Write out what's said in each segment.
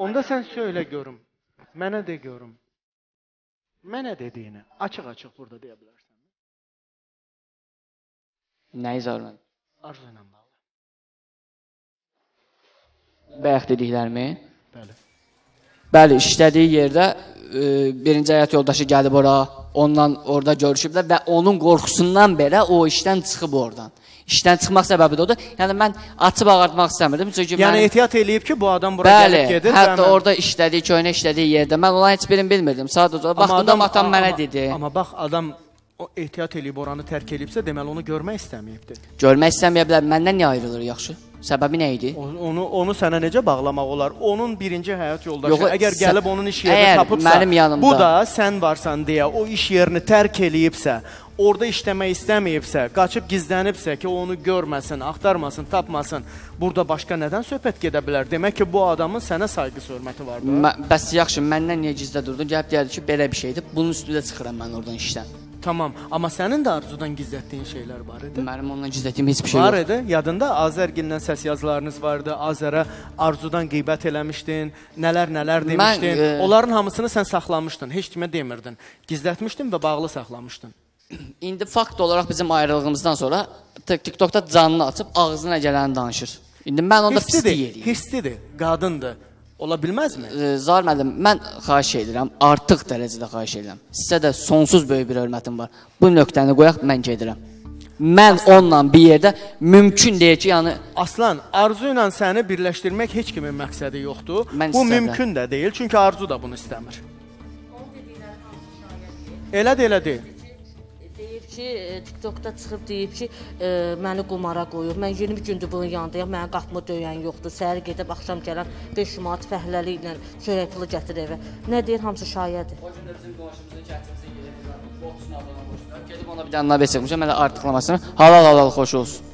Onda sən söylə görüm. Mənə de görüm. Mənə dediyini açıq-açıq burada deyə bilərsən. Nəyi zarlan? Arzu ilə bağlı. Bayaq dediklərimi. Bəli. Bəli, işlədiyi yerdə e, birinci həyat yoldaşı gəlib ora, ondan orada görüşüblər və onun qorxusundan belə o işdən çıxıb oradan. İşdən çıxmaq səbəbi də odur. Yəni mən açıb ağartmaq istəmirdim çünki Yəni mən ehtiyat eləyib ki, bu adam bura Bəli, gəlib gedir. hətta mən- orada işlədiyi, köynə işlədiyi yerdə mən onların heç birini bilmirdim. Sadəcə baxdım atam mənə dedi. Amma bax adam o ehtiyat eləyib oranı tərk eləyibsə, deməli onu görmək istəməyibdi. Görmək istəməyə bilər. Məndən niyə ayrılır yaxşı? Səbəbi nə idi? Onu onu sənə necə bağlamaq olar? Onun birinci həyat yoldaşı Yox, əgər gəlib onun iş yerini tapıbsa, mənim yanımda- bu da sən varsan deyə o iş yerini tərk eləyibsə, orada işləmək istəməyibsə, qaçıb gizlənibsə ki, onu görməsin, axtarmasın, tapmasın, burada başqa nədən söhbət gedə bilər? Demək ki, bu adamın sənə sayğı-hörməti var da. Bəs yaxşı, məndən niyə gizlə durdun? Gəlib deyirdi ki, belə bir şeydir. Bunun üstündə çıxıram mən oradan işdən. Tamam, amma sənin də arzudan gizlətdiyin şeylər var idi. Mənim ondan gizlətdiyim heç bir şey Var yox. idi. Yadında Azərgillə səs yazılarınız vardı. Azərə arzudan qeybət eləmişdin, nələr-nələr demişdin. e, Onların hamısını sən saxlamışdın, heç kimə demirdin. Gizlətmişdin və bağlı saxlamışdın. İndi fakt olaraq bizim ayrılığımızdan sonra Tik- TikTokda canını açıb ağzına gələni danışır. İndi mən onda pislik eləyirəm. hissidir, qadındır. Ola bilməzmi? Zar müəllim, mən xahiş edirəm, artıq dərəcədə xahiş edirəm. Sizə də sonsuz böyük bir hörmətim var. Bu nöqtəni qoyaq, mən gedirəm. Mən onunla bir yerdə mümkün deyil ki, yəni Aslan, arzu ilə səni birləşdirmək heç kimin məqsədi yoxdur. Mən Bu istəmirəm. mümkün də deyil, çünki arzu da bunu istəmir. Elədir, elədir. Deyib ki, e, TikTokda çıxıb deyib ki, e, məni qumara qoyur. Mən 20 gündür bunun yanındayam. Mənim qapımı döyən yoxdur. Səhər gedib axşam gələn 5 manat fəhləli ilə çörək pulu gətirir evə. Nə deyir? Hamısı şayədir. O gün də bizim qonşumuzun kətimizə gedib, otsun adına qoşdular. Gedib ona bir dənə nabə çəkmişəm, mən də artıqlamasını halal halal xoş olsun.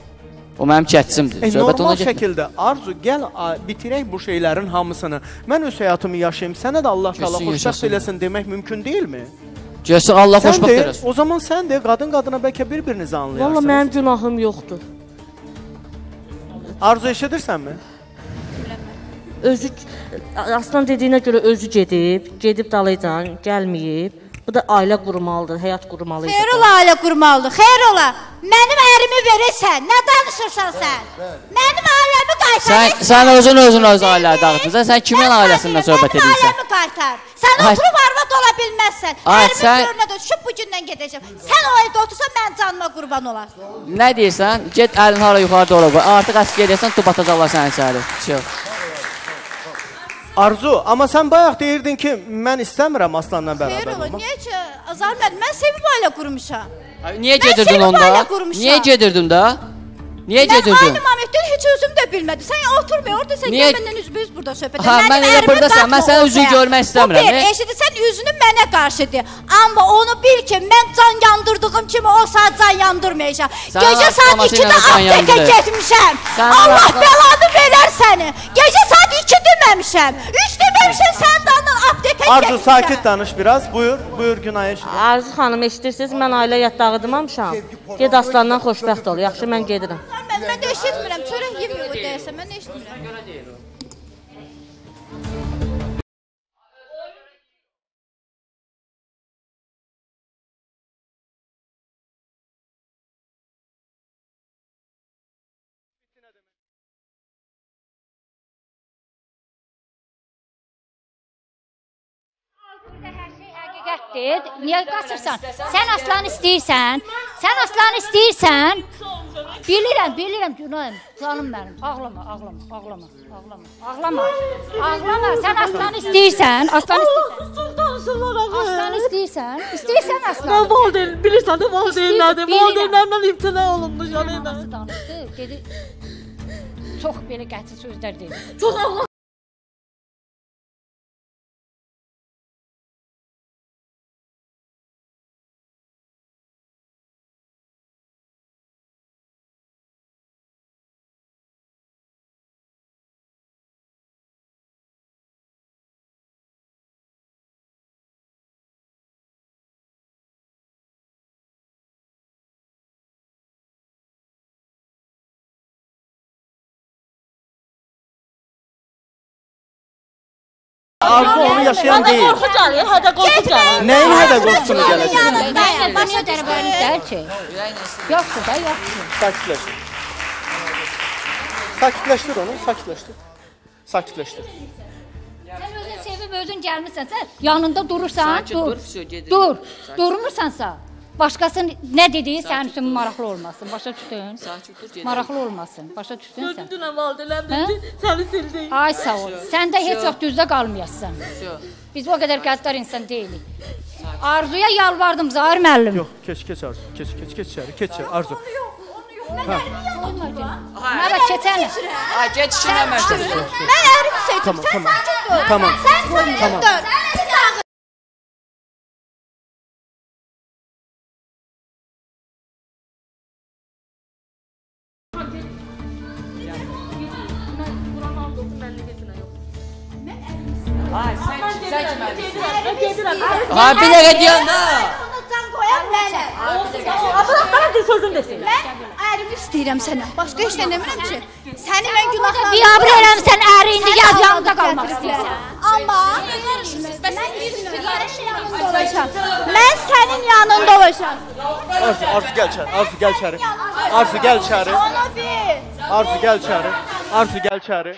O mənim kətimdir. E, Söhbət ona getmir. şəkildə arzu gəl bitirək bu şeylərin hamısını. Mən öz həyatımı yaşayım, sənə də Allah Kesin xoşbəxt eləsin demək mümkün deyilmi? Gəlsin Allah Sən xoşbəxt də, eləsin. o zaman sən də qadın qadına bəlkə bir-birinizi Valla anlayarsınız. mənim günahım yoxdur. Arzu eşidirsənmi? Özü Aslan dediyinə görə özü gedib, gedib dalıcan, gəlməyib. Bu da ailə qurmalıdır, həyat qurmalı idi. Xeyr ola ailə qurmalıdır. Xeyr ola. Mənim ərimi verirsən. Nə danışırsan sən? Mənim ailəmi qaytar. Sən sən özün özün öz ailəyə dağıtmısan. Sən kimin ailəsindən söhbət edirsən? ailəmi qaytar. Sən oturub arvad ola bilməzsən. Sən- görünə də düşüb bu gündən gedəcəm. Sən o evdə otursan mən canıma qurban olarsan. Nə deyirsən? Get əlini hara yuxarı doğru qoy. Artıq əski edirsən, tub atacaqlar səni içəri. Çıx. Arzu, amma sən bayaq deyirdin ki, mən istəmirəm Aslanla Xeyr bərabər olmaq. Niyə ki? Azar müəllim, mən sevib ailə qurmuşam. Niyə Mən gedirdin onda? Niyə gedirdin də? Niyə Mən gedirdin? aynı momentdən heç özüm də bilmədim. Sən oturma orada, sən Niyə- gəl məndən üzbəüz burada söhbət et. Ha, Mənim mən elə ərimi buradasan, mən sənin üzünü görmək istəmirəm, Bu bir, eşidirsən üzünü mənə qarşıdır. Amma onu bil ki, mən can yandırdığım kimi o saat can yandırmayacağam. Gecə saat açıqlaması ilə 2-də can aptekə getmişəm. Sən Allah bəlanı verər səni. Gecə saat 2 deməmişəm. 3 deməmişəm, sən dandan aptekə Arzu getmişəm. sakit danış biraz. Buyur, buyur Günay eşidir. Arzu xanım eşidirsiniz? Mən ailə yat dağıdmamışam. Ged Aslandan xoşbəxt ol. Yaxşı mən gedirəm. Mən, mən də eşitmirəm. Çörək yemiyor o deyəsən, mən eşitmirəm. Hər şey həqiqətdir. Niyə qaçırsan? Sən aslan istəyirsən. Sən aslan istəyirsən. Bilirəm, bilirəm günahım. Canım mənim. Ağlama, ağlama, ağlama, ağlama. Ağlama. Ağlama. Sən aslan istəyirsən. Aslan istəyirsən. Danışırlar axı. Aslan istəyirsən. İstəyirsən Mən aslan. valideyn, bilirsən də valideynlərdir. Bilirəm. Valideynlərdən imtina olunmuşam mən. Anası danışdı. Dedi çox belə qəti sözlər dedi. Çox Allah Arzu onu yaşayan deyil. Hədə qorxu gəlir, hədə qorxu gəlir. Nəyin hədə qorxusunu gələcək? Mən başa dərbərin dərçi. Yoxdur da, yoxdur. Sakitləşdir. Sakitləşdir onu, sakitləşdir. Sakitləşdir. Sən özün sevib özün gəlmirsən, sən yanında durursan, dur. Dur, durmursansa. Başqası nə dediyi sənin üçün maraqlı olmasın, başa düşdün? Maraqlı olmasın, başa düşdün sən? Gördün dünən valideynlərim hə? səni sildi. Ay sağ ol. Sən də heç vaxt düzdə qalmayasan. Biz o qədər qəddar insan deyilik. Arzuya yalvardım Zahir müəllim. Yox, keç, keç Arzu. Keç, keç, keç içəri, keç içəri Arzu. Mən ərimi yanıldım. Mən də keçən. Ay, get işinə məşğul ol. Mən ərimi seçdim. Sən sakit dur. Tamam. Sən sakit dur. Ay sən sən kiməlisən? Mən gedirəm. Ha bir də. Ona can qoyan mənəm. Abla bana bir sözüm desin. Mən ərimi istəyirəm sənə. Başqa heç nə demirəm ki. Səni mən günahlarım. Biabr eləmsən əri indi yaz yanında qalmaq istəyirsən. Amma dolaşam. Mən sənin yanında dolaşam. Arzu, Arzu gəl içəri. Arzu gəl içəri. Arzu gəl içəri. Arzu gəl içəri. Arzu gəl içəri.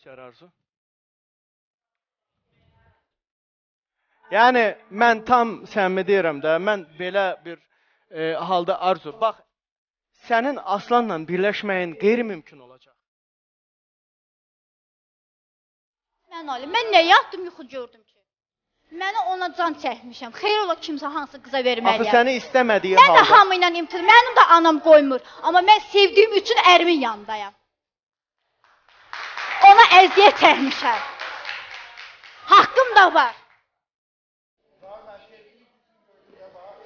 İçəri Arzu. Yəni mən tam səmimi deyirəm də, mən belə bir e, halda Arzu, bax sənin Aslanla birləşməyin qeyri-mümkün olacaq. Mən Ali, mən nə yatdım yuxu gördüm ki? Mənə ona can çəkmişəm. Xeyr ola kimsə hansı qıza Axı verməliyəm. səni istəmədiyi Mən də halda. hamı ilə imtina, mənim də anam qoymur. Amma mən sevdiyim üçün ərimin yanındayam. Əziyyət çəkmişəm. Haqqım da var.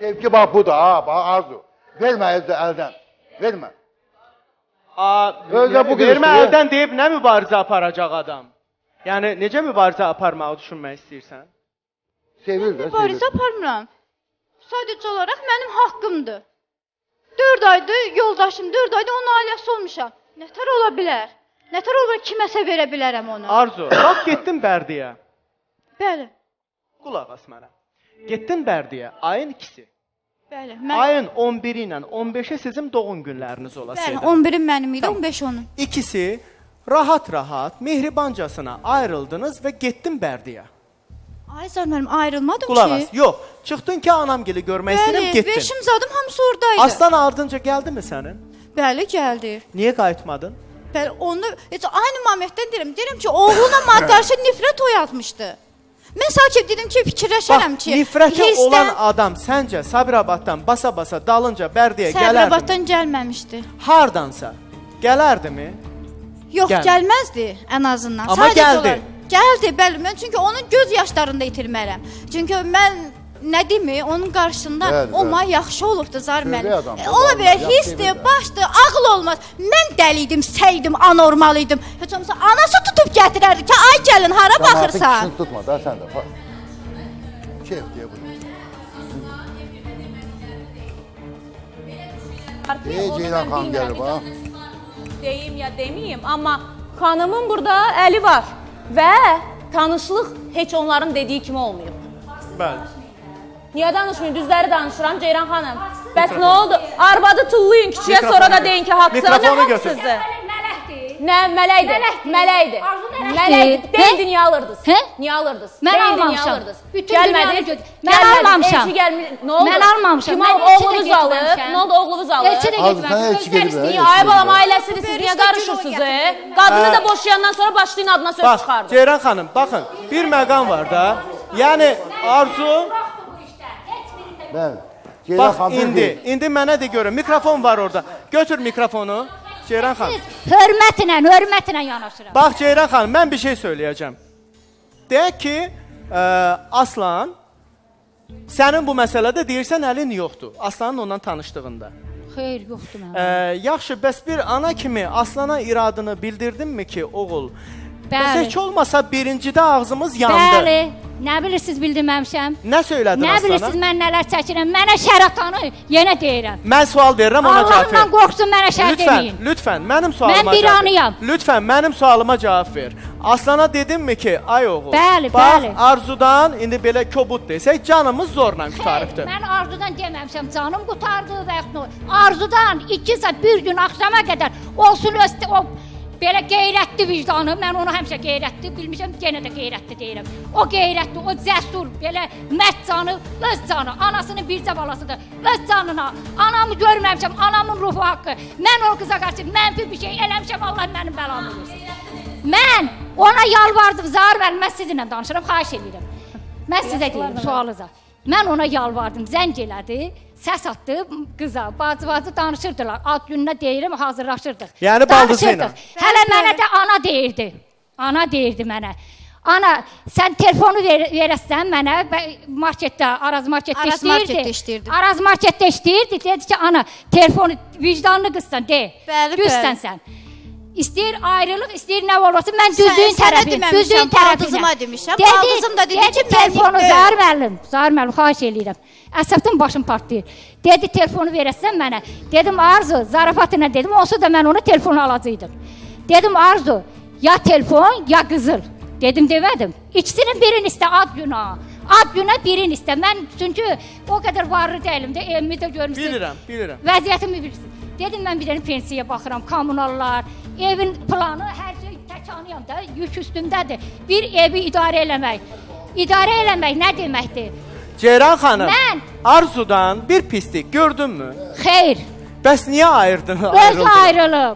Sevgi bax budur ha, bax arzu. Vermə əldə, əldən. Vermə. A, Özə bu vermə qızı- əldən deyib nə mübarizə aparacaq adam? Yəni necə mübarizə aparmağı düşünmək istəyirsən? Sevir də, Mübarizə sevir. aparmıram. Sadəcə olaraq mənim haqqımdır. 4 aydır yoldaşım, 4 ayda onun ailəsi olmuşam. Nətər ola bilər? Nətər bilər kiməsə verə bilərəm onu? Arzu, bax getdin Bərdiyə. Bəli. Qulaq as mənə. Getdin Bərdiyə ayın 2-si. Bəli. Mən Ayın 11 ilə 15-i sizin doğum günləriniz Bəli, olasıydı. 11-i mənim idi, Tamam. 15 onun. İkisi rahat-rahat, mehribancasına ayrıldınız və getdin Bərdiyə. Ay zar mənim ayrılmadım Qulaq ki. as. Yox, çıxdın ki anamgili görmək istəyirəm, Bəli, getdin. beşim zadım hamısı oradaydı. Aslan ardınca gəldimi sənin? Bəli, gəldi. Niyə qayıtmadın? Bəli, onu heç aynı momentdən deyirəm. Deyirəm ki, oğluna qarşı nifrət oyatmışdı. Mən sakit dedim ki, fikirləşərəm ki, nifrəti hissdən- olan adam səncə Sabirabaddan basa-basa dalınca Bərdiyə gələrdi. Səbrabaddan gəlməmişdi. Hardansa gələrdimi? Yox, Gəl. gəlməzdi ən azından. Amma Sadəcə gəldi. olaraq- Gəldi, bəli. Mən çünki onun göz yaşlarında itirmərəm. Çünki mən nə deyim, onun qarşısında Bəli, o may yaxşı olubdu zar mənim. E, Ola bilər hissdir, başdır, ağıl olmaz. Mən dəli idim, səydim, anormal idim. Heç olmasa anası tutub gətirərdi ki, ay gəlin hara Cəmaatın baxırsan? kişini tutma da sən də. Keyf deyə bunu. Ey Ceylan xanım gəlir bax. deyim ya deməyim, amma xanımın burada əli var və tanışlıq heç onların dediyi kimi olmayıb. Bəli. Niyə danışmayın? Düzləri danışıram Ceyran xanım. Bəs nə oldu? Arvadı tullayın kiçiyə, sonra da deyin ki, haqsız. Mikrofonu Nə haqsızdır? Mələkdir. Nə mələkdir? Mələkdir. Mələkdir. Hə? niyə alırdınız? Hə? Niyə alırdınız? Mən almamışam. Bütün dünyanı götür- Mən almamışam. Nə oldu? Mən almamışam. Kim Oğlunuz alıb. getməmişəm. Nə oldu? Oğlunuz alıb. Elçi də getməmişəm. ay balam ailəsini siz niyə qarışırsınız? Qadını da boşayandan sonra başlayın adına söz Bax, çıxardı. Ceyran xanım, baxın, bir məqam var da. Yəni Arzu, Bəli. Ceylan bax xanım indi, deyil. indi mənə də görün. Mikrofon var orada. Götür mikrofonu. Ceyran xanım. Hörmətlə, hörmətlə yanaşıram. Bax Ceyran xanım, mən bir şey söyləyəcəm. Deyək ki, ə, Aslan sənin bu məsələdə deyirsən əlin yoxdur. Aslanın ondan tanışdığında. Xeyr, yoxdur mənim. Ə, yaxşı, bəs bir ana kimi Aslana iradını bildirdinmi ki, oğul? Bəli. heç olmasa birincidə ağzımız yandı. Bəli. Nə bilirsiniz bildirməmişəm? Nə söylədin Nə bilirsiniz mən nələr çəkirəm? Mənə şəratanı yenə deyirəm. Mən sual verirəm, ona cavab ver. qorxsun mənə şər Lütfən, deməyin. lütfən mənim sualıma bir cavab ver. anıyam. Lütfən mənim sualıma cavab ver. Aslana dedimmi ki, ay oğul. Bəli, bax, bəli. arzudan indi belə kobud desək canımız zorla qutarıbdı. Mən arzudan deməmişəm, canım qutardı və yaxud. Arzudan 2 saat bir gün axşama qədər olsun öz o belə qeyrətli vicdanı, mən onu həmişə qeyrətli bilmişəm, yenə də qeyrətli deyirəm. O qeyrətli, o cəsur, belə mərd canı, öz canı, anasının bircə balasıdır. Öz canına, anamı görməmişəm, anamın ruhu haqqı. Mən o qıza qarşı mənfi bir şey eləmişəm, Allah mənim bəlamı versin. Mən ona yalvardım, Zahir müəllim, mən sizinlə danışıram, xahiş edirəm. Mən sizə deyim sualınıza. Mən ona yalvardım, zəng elədi, səs atdı qıza. Bacı-bacı danışırdılar. Ad gününə deyirəm, hazırlaşırdıq. Yəni baldızı ilə. Hələ mənə də ana deyirdi. Ana deyirdi mənə. Ana, sən telefonu ver, verəsən mənə marketdə, Araz marketdə Araz işləyirdi. marketdə işləyirdi. Araz marketdə işləyirdi. Dedi ki, ana, telefonu vicdanlı qızsan, de. Bəli, Düzsən bəli. sən. İstəyir ayrılıq, istəyir nə olursa mən düzlüyün Sən- sənə tərəfiyəm. deməmişəm, Düzlüyün baldızıma tərəfiyəm. demişəm. Baldızım da dedi ki, mən telefonu deyil. Zahir müəllim, Zahir müəllim xahiş eləyirəm. Əsəbdən başım partlayır. Dedi telefonu verəsən mənə. Dedim Arzu, zarafat ilə dedim, onsuz da mən onu telefonu alacaqdım. Dedim Arzu, ya telefon, ya qızıl. Dedim demədim. İkisinin birini istə ad günah. Ad günə birini istə. Mən çünki o qədər varlı deyiləm də, evimi də görmüsünüz. Bilirəm, bilirəm. Vəziyyətimi bilirsiniz. Dedim mən bir dənə pensiyaya baxıram, kommunallar, evin planı, hər şey təkanıyam da, yük üstümdədir. Bir evi idarə eləmək. İdarə eləmək nə deməkdir? Ceyran xanım, Mən- Arzudan bir pislik gördünmü? Xeyr, Bəs niyə ayırdın? öz ayrılıb.